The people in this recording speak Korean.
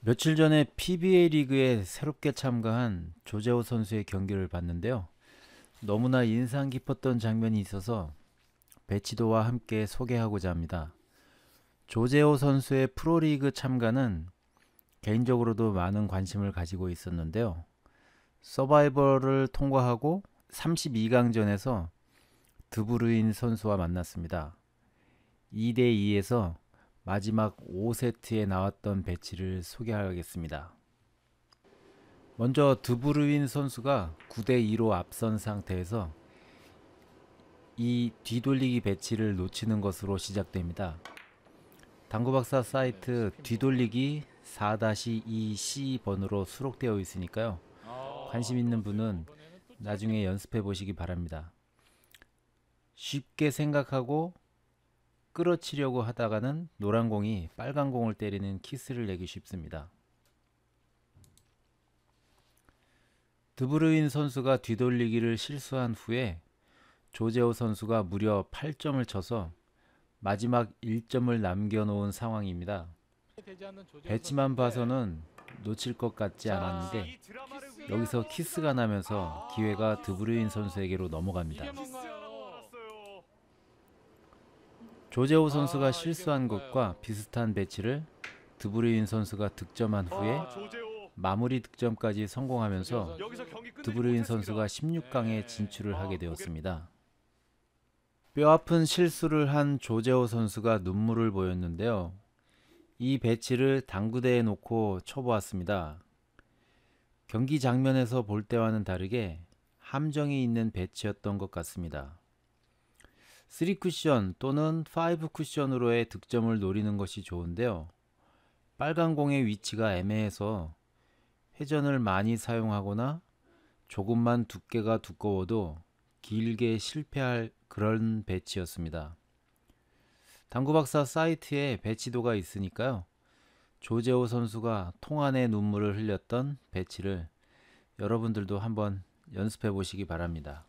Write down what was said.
며칠 전에 PBA 리그에 새롭게 참가한 조재호 선수의 경기를 봤는데요. 너무나 인상 깊었던 장면이 있어서 배치도와 함께 소개하고자 합니다. 조재호 선수의 프로리그 참가는 개인적으로도 많은 관심을 가지고 있었는데요. 서바이벌을 통과하고 32강전에서 드브루인 선수와 만났습니다. 2대 2에서 마지막 5세트에 나왔던 배치를 소개하겠습니다. 먼저 드브루인 선수가 9대 2로 앞선 상태에서 이 뒤돌리기 배치를 놓치는 것으로 시작됩니다. 당구박사 사이트 뒤돌리기 4-2C 번호로 수록되어 있으니까요. 관심 있는 분은 나중에 연습해 보시기 바랍니다. 쉽게 생각하고 끌어치려고 하다가는 노란 공이 빨간 공을 때리는 키스를 내기 쉽습니다. 드브루인 선수가 뒤돌리기를 실수한 후에 조재호 선수가 무려 8점을 쳐서 마지막 1점을 남겨놓은 상황입니다. 배치만 봐서는 놓칠 것 같지 않았는데 여기서 키스가 나면서 기회가 드브루인 선수에게로 넘어갑니다. 조재호 선수가 실수한 것과 비슷한 배치를 드브루인 선수가 득점한 후에 마무리 득점까지 성공하면서 드브루인 선수가 16강에 진출을 하게 되었습니다. 뼈아픈 실수를 한 조재호 선수가 눈물을 보였는데요. 이 배치를 당구대에 놓고 쳐보았습니다. 경기 장면에서 볼 때와는 다르게 함정이 있는 배치였던 것 같습니다. 3쿠션 또는 5쿠션으로의 득점을 노리는 것이 좋은데요. 빨간 공의 위치가 애매해서 회전을 많이 사용하거나 조금만 두께가 두꺼워도 길게 실패할 그런 배치였습니다. 당구박사 사이트에 배치도가 있으니까요. 조재호 선수가 통안의 눈물을 흘렸던 배치를 여러분들도 한번 연습해 보시기 바랍니다.